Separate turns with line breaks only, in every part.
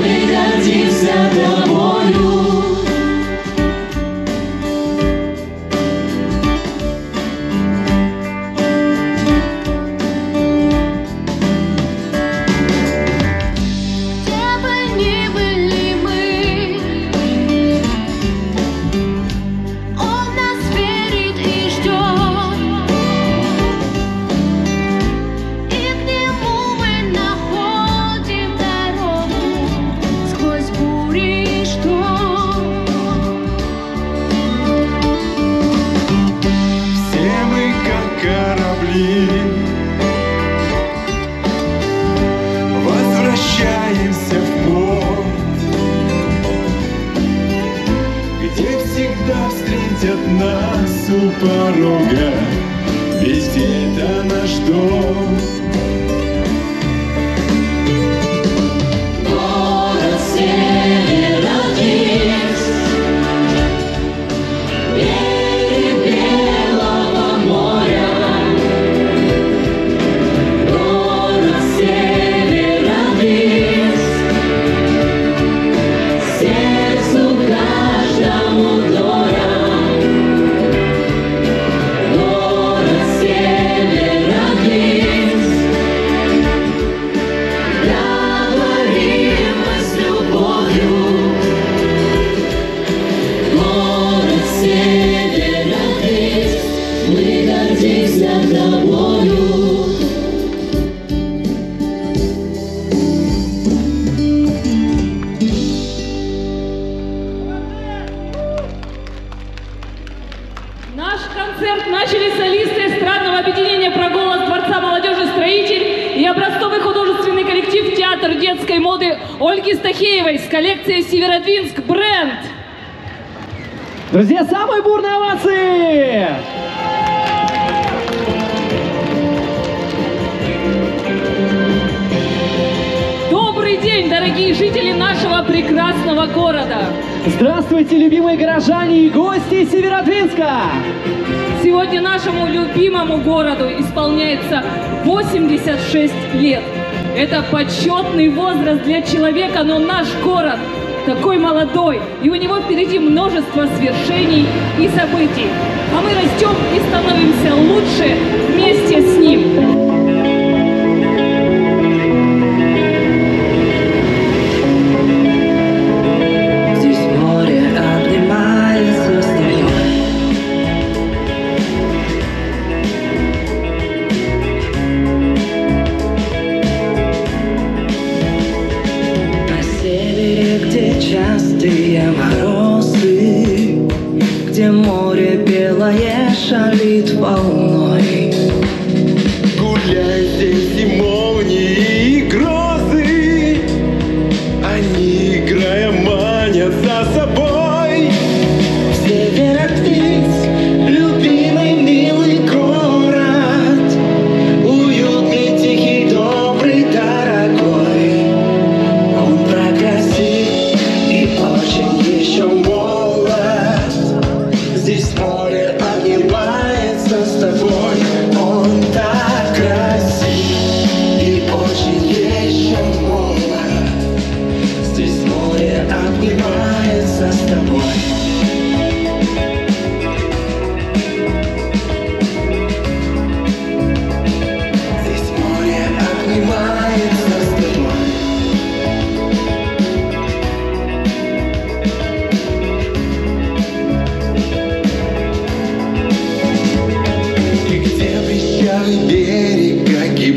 每个金色的梦。Ольги Стахеевой с коллекцией «Северодвинск Бренд».
Друзья, самые бурные овации!
Дорогие жители нашего прекрасного города!
Здравствуйте, любимые горожане и гости Северодвинска!
Сегодня нашему любимому городу исполняется 86 лет. Это почетный возраст для человека, но наш город такой молодой, и у него впереди множество свершений и событий. А мы растем и становимся лучше вместе с ним.
Шалит волной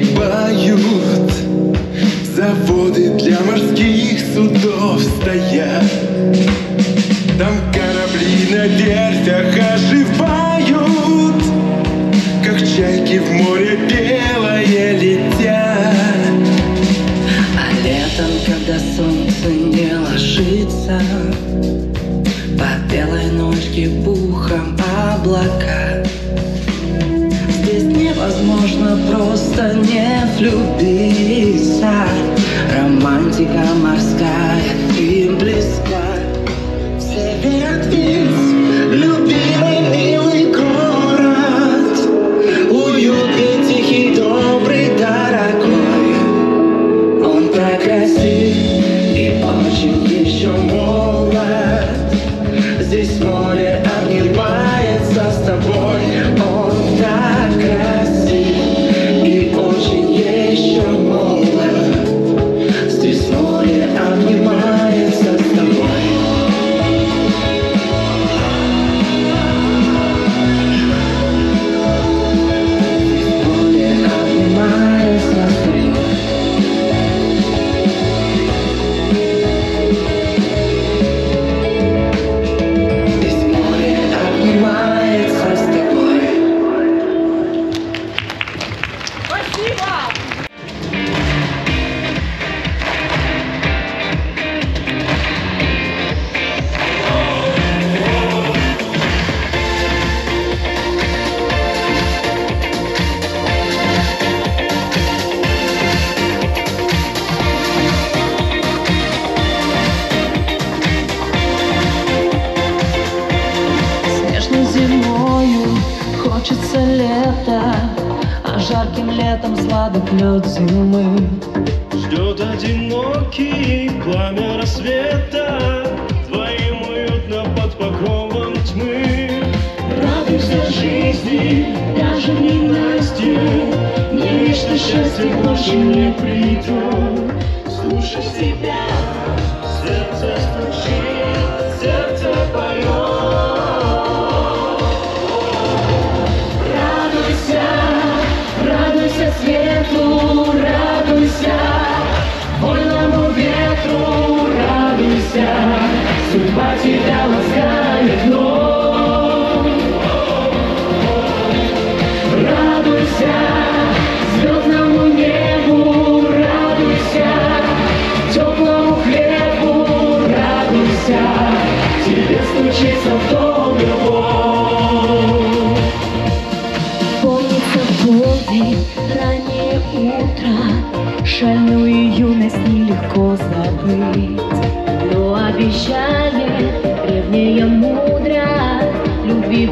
берег огибают Заводы для морских судов стоят. Там корабли на верфях оживают Как чайки в море белое летят.
А летом, когда солнце не ложится По белой ночке пухом облака невозможно просто не влюбиться Романтика морская им близка
лета, а жарким летом сладок лед зимы.
Ждет одинокий пламя рассвета Твоим уютно под покровом тьмы. Радуйся жизни, даже в ненастье Не вечно счастье больше не придет Слушай себя,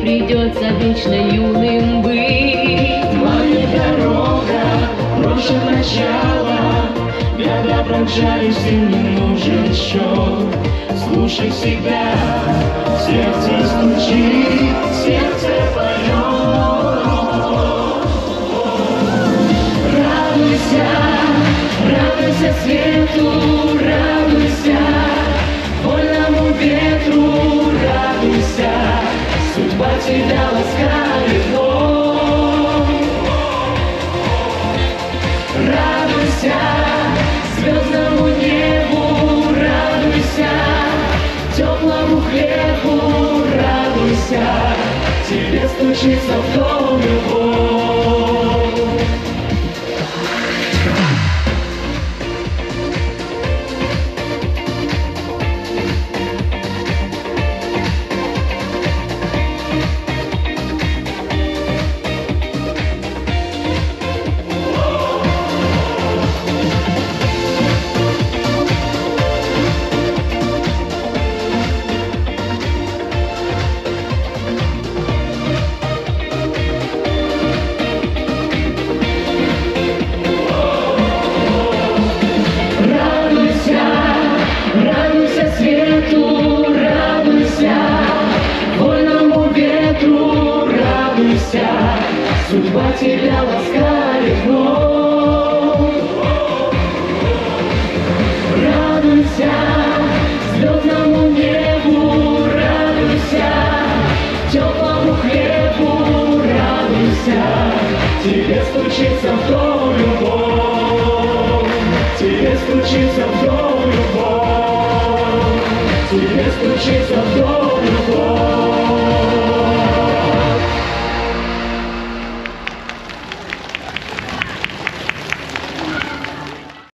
придется вечно юным быть.
Моя дорога, прошлое начало. Года промчались, им не нужен счет. Слушай себя, сердце стучит, сердце поет
Тебе стучится в свету, радуйся Вольному ветру, радуйся. Судьба тебя ласкает вновь. Радуйся звездному небу, радуйся Теплому хлебу, радуйся. Тебе стучится в Тебе стучится